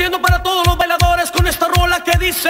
haciendo para todos los bailadores con esta rola que dice.